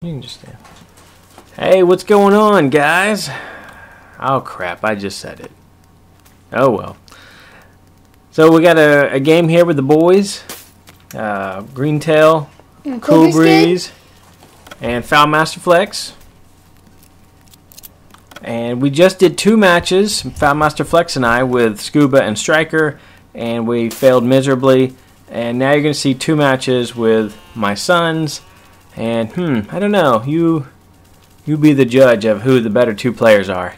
You can just stand. Hey, what's going on, guys? Oh crap! I just said it. Oh well. So we got a, a game here with the boys. Uh, Greentail, And Cool Breeze, and Foul Master Flex. And we just did two matches, Foul Master Flex and I, with Scuba and Striker, and we failed miserably. And now you're going to see two matches with my sons. And hmm, I don't know. You, you be the judge of who the better two players are.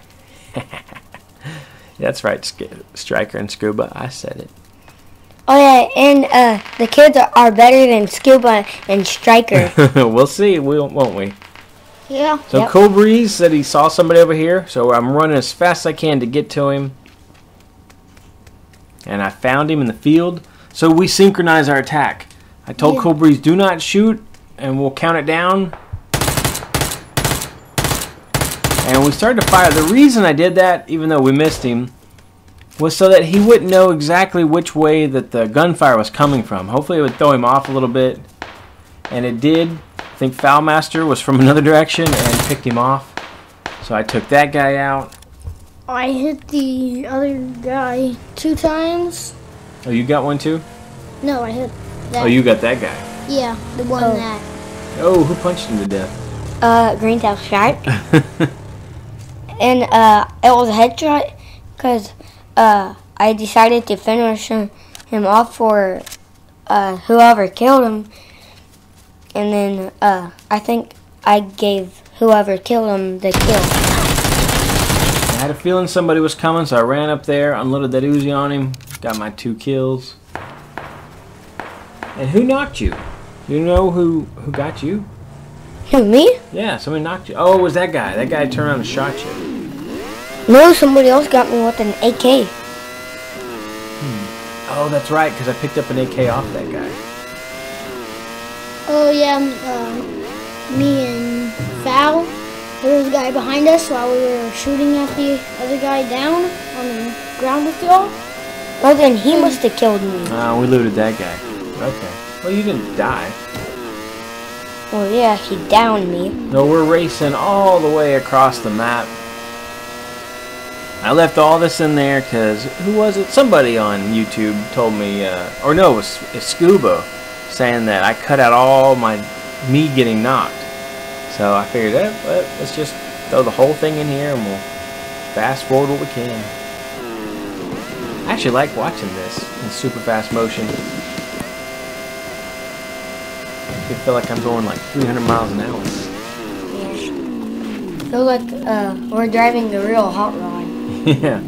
That's right, Striker and Scuba. I said it. Oh yeah, and uh, the kids are, are better than Scuba and Striker. we'll see, won't won't we? yeah. So Yep. Cool Breeze said he saw somebody over here, so I'm running as fast as I can to get to him. And I found him in the field. So we synchronize our attack. I told Yeah. Cool Breeze, do not shoot, and we'll count it down. And we started to fire. The reason I did that, even though we missed him, was so that he wouldn't know exactly which way that the gunfire was coming from. Hopefully it would throw him off a little bit. And it did. I think Foulmaster was from another direction and picked him off. So I took that guy out. I hit the other guy two times. Oh, you got one too? No, I hit that. Oh, you got that guy. Yeah, the one Oh. that. Oh, who punched him to death? uh, Greentail Shark. and uh, it was a headshot because uh, I decided to finish him, him off for uh, whoever killed him. And then uh, I think I gave whoever killed him the kill. I had a feeling somebody was coming, so I ran up there, unloaded that Uzi on him, got my two kills. And who knocked you? You know who who got you? Who, me? Yeah, somebody knocked you. Oh, it was that guy. That guy turned around and shot you. No, somebody else got me with an AK. Hmm. Oh, that's right, because I picked up an AK off that guy. Oh yeah, um, me and Val. There was a guy behind us while we were shooting at the other guy down on the ground with y'all. Well, then he hmm. must have killed me. Oh, we looted that guy. Okay. Well, you didn't die. Well, yeah, he downed me. No, we're racing all the way across the map. I left all this in there because who was it? Somebody on YouTube told me, uh, or no, it was, it's Scuba, saying that I cut out all my me getting knocked. So I figured, eh, well, let's just throw the whole thing in here and we'll fast forward what we can. I actually like watching this in super fast motion. I feel like I'm going like 300 miles an hour. Yeah. Feel like uh, we're driving a real hot rod. yeah.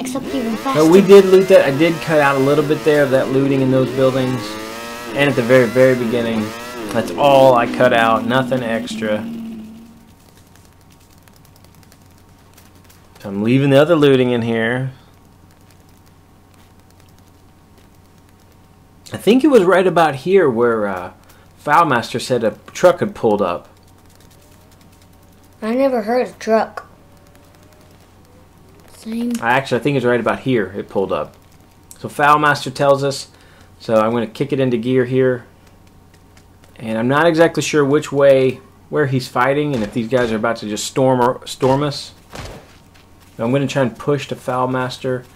Except even faster. So we did loot that. I did cut out a little bit there of that looting in those buildings. And at the very, very beginning, that's all I cut out. Nothing extra. I'm leaving the other looting in here. I think it was right about here where uh, Foulmaster said a truck had pulled up. I never heard a truck. Same. I actually I think it's right about here it pulled up. So Foulmaster tells us. So I'm going to kick it into gear here. And I'm not exactly sure which way where he's fighting and if these guys are about to just storm or storm us. So I'm going to try and push to Foulmaster.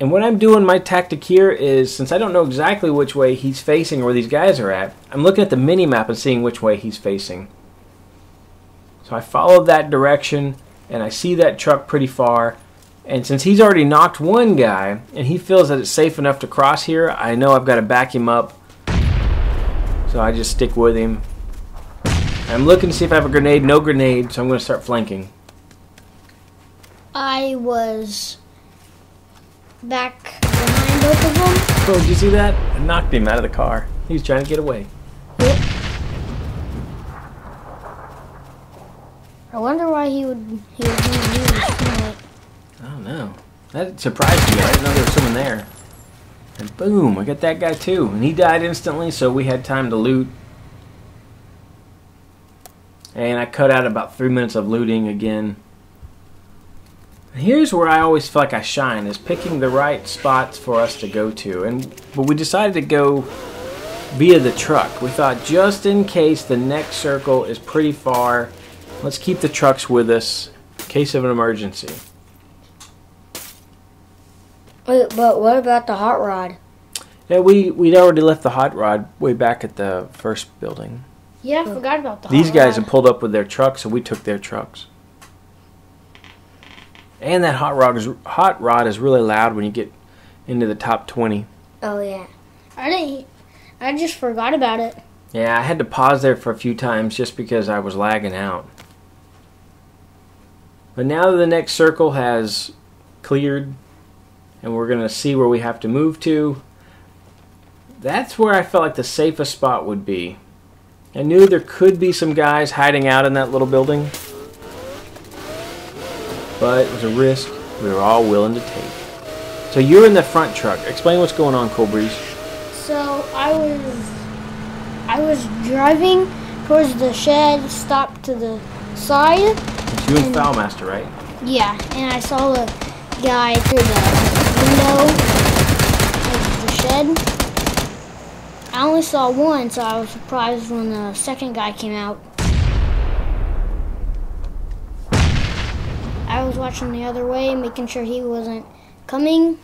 And what I'm doing my tactic here is since I don't know exactly which way he's facing or where these guys are at, I'm looking at the mini map and seeing which way he's facing. So I follow that direction and I see that truck pretty far. And since he's already knocked one guy and he feels that it's safe enough to cross here, I know I've got to back him up. So I just stick with him. I'm looking to see if I have a grenade. No grenade, so I'm going to start flanking. I was back behind both of them. Oh, did you see that? I knocked him out of the car. He was trying to get away. I wonder why he would he would want to do this tonight. I don't know. That surprised me. I didn't know there was someone there. And boom, I got that guy too. And he died instantly, so we had time to loot. And I cut out about three minutes of looting again. Here's where I always feel like I shine, is picking the right spots for us to go to. And but we decided to go via the truck. We thought just in case the next circle is pretty far, let's keep the trucks with us in case of an emergency. Wait, but what about the hot rod? Yeah, we we'd already left the hot rod way back at the first building. Yeah, I forgot about the These hot guys rod. had pulled up with their trucks, so we took their trucks. And that hot rod is hot rod is really loud when you get into the top twenty. Oh yeah. I didn't. I just forgot about it. Yeah, I had to pause there for a few times just because I was lagging out. But now that the next circle has cleared and we're going to see where we have to move to, that's where I felt like the safest spot would be. I knew there could be some guys hiding out in that little building, but it was a risk we were all willing to take. So you're in the front truck. Explain what's going on, Cool Breeze. So I was. I was driving towards the shed, stopped to the side. It's you and Foulmaster, right? Yeah, and I saw the guy through the window of the shed. I only saw one, so I was surprised when the second guy came out. I was watching the other way, making sure he wasn't coming.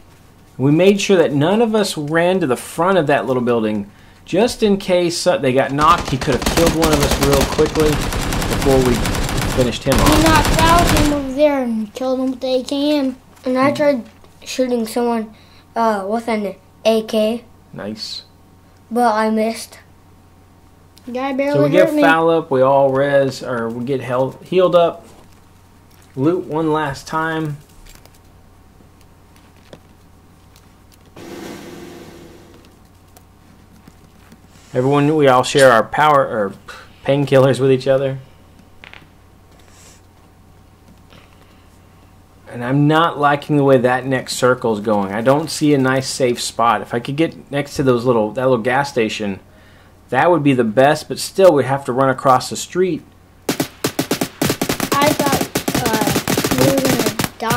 We made sure that none of us ran to the front of that little building just in case they got knocked. He could have killed one of us real quickly before we finished him He off. knocked out him over there and killed him with the AKM. And I tried shooting someone uh, with an AK, Nice. but I missed. Guy guy So we barely get hurt me. foul up, we all res, or we get held, healed up, loot one last time. Everyone, we all share our power or painkillers with each other. And I'm not liking the way that next circle is going. I don't see a nice safe spot. If I could get next to those little that little gas station, that would be the best, but still we'd have to run across the street.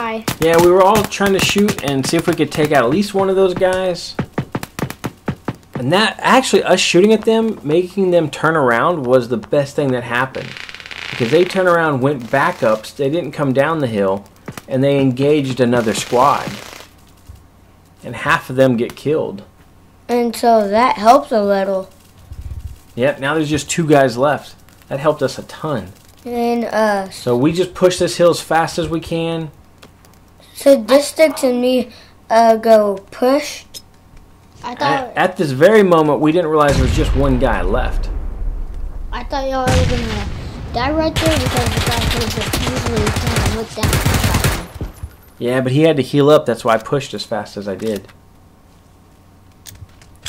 Die. Yeah, we were all trying to shoot and see if we could take out at least one of those guys. And that actually us shooting at them, making them turn around was the best thing that happened. Because they turned around, went back up, they didn't come down the hill, and they engaged another squad. And half of them get killed. And so that helps a little. Yep, now there's just two guys left. That helped us a ton. And uh, So we just push this hill as fast as we can. So Distix and me uh, go push. I At, thought at this very moment, we didn't realize there was just one guy left. I thought y'all were gonna die right there because the guy could have just easily turned and looked down and shot me. Yeah, but he had to heal up. That's why I pushed as fast as I did.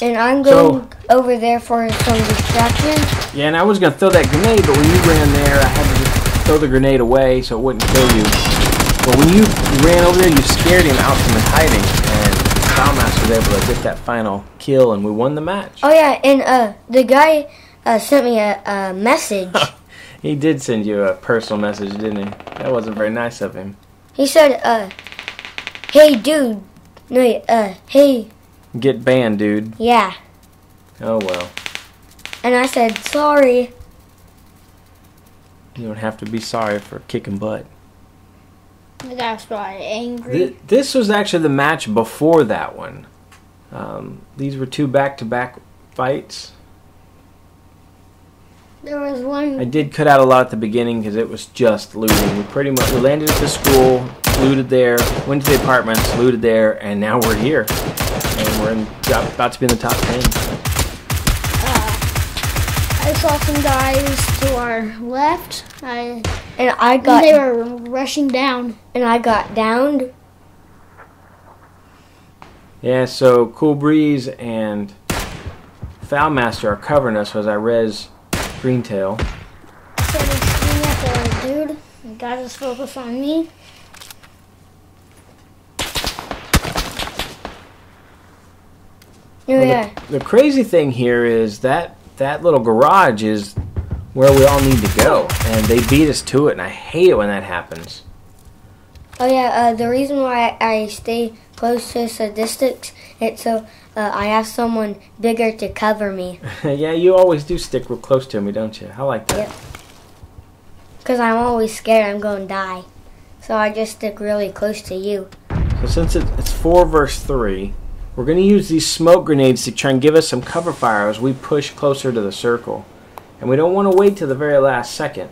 And I'm So- going over there for some distraction. Yeah, and I was gonna throw that grenade, but when you ran there, I had to just throw the grenade away so it wouldn't kill you. But when you ran over there, you scared him out from his hiding, and Foulmaster was able to get that final kill, and we won the match. Oh yeah, and uh, the guy uh, sent me a, a message. He did send you a personal message, didn't he? That wasn't very nice of him. he said, uh, "Hey dude, no, uh, hey, Get banned, dude. yeah." Oh well. And I said, "Sorry." You don't have to be sorry for kicking butt. The why angry. Th- this was actually the match before that one. Um, these were two back-to-back fights. There was one. I did cut out a lot at the beginning because it was just looting. We pretty much we landed at the school, looted there, went to the apartments, looted there, and now we're here, and we're in, about to be in the top ten. Uh, I saw some guys to our left. I And I got they were rushing down. and I got downed. Yeah, so Cool Breeze and Foulmaster are covering us as I res Greentail. I started shooting at the dude. The guy just focused on me. Well, yeah, the, the crazy thing here is that that little garage is where we all need to go, and they beat us to it, and I hate it when that happens. oh yeah. Uh, the reason why I stay close to statistics, it's so uh, I have someone bigger to cover me. yeah, you always do stick real close to me, don't you? I like that. Yep. Because I'm always scared I'm going to die. So I just stick really close to you. So since it, it's 4 verse 3, we're going to use these smoke grenades to try and give us some cover fire as we push closer to the circle. And we don't want to wait till the very last second.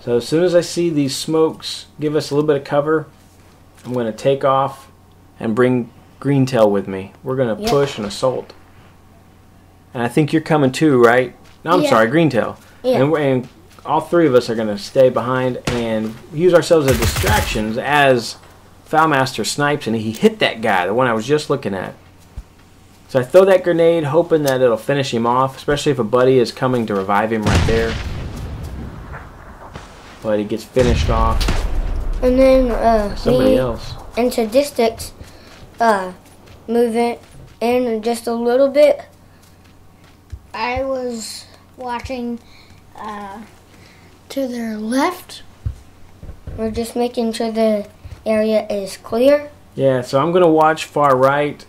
So as soon as I see these smokes give us a little bit of cover, I'm going to take off and bring Greentail with me. We're going to Yep. push and assault. And I think you're coming too, right? No, I'm Yeah. sorry, Greentail. Yeah. And, and all three of us are going to stay behind and use ourselves as distractions as Foulmaster snipes and he hit that guy, the one I was just looking at. So I throw that grenade hoping that it'll finish him off, especially if a buddy is coming to revive him right there. But he gets finished off And then uh, somebody me else. and statistics uh, move it in just a little bit. I was watching uh, to their left. We're just making sure the area is clear. Yeah, so I'm going to watch far right.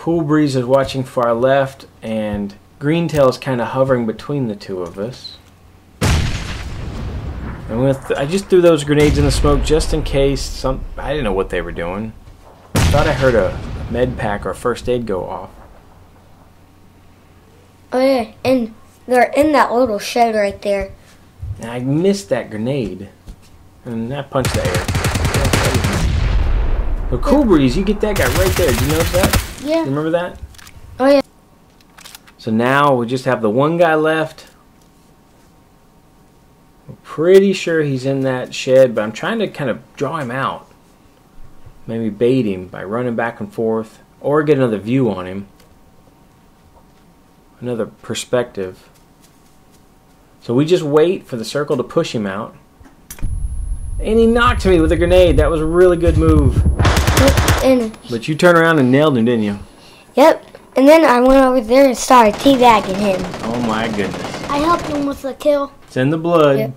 Cool Breeze is watching far left, and Greentail is kind of hovering between the two of us. And with I just threw those grenades in the smoke just in case some I didn't know what they were doing. I thought I heard a med pack or first aid go off. Oh yeah, and they're in that little shed right there. And I missed that grenade, and I punched the air. So Cool Breeze, you get that guy right there. Did you notice that? You Yeah. remember that? Oh yeah. So now we just have the one guy left. I'm pretty sure he's in that shed, but I'm trying to kind of draw him out. Maybe bait him by running back and forth, or get another view on him. Another perspective. So we just wait for the circle to push him out. And he knocked me with a grenade. That was a really good move. And But you turned around and nailed him, didn't you? yep. And then I went over there and started teabagging him. Oh my goodness. I helped him with the kill. It's in the blood. Yep.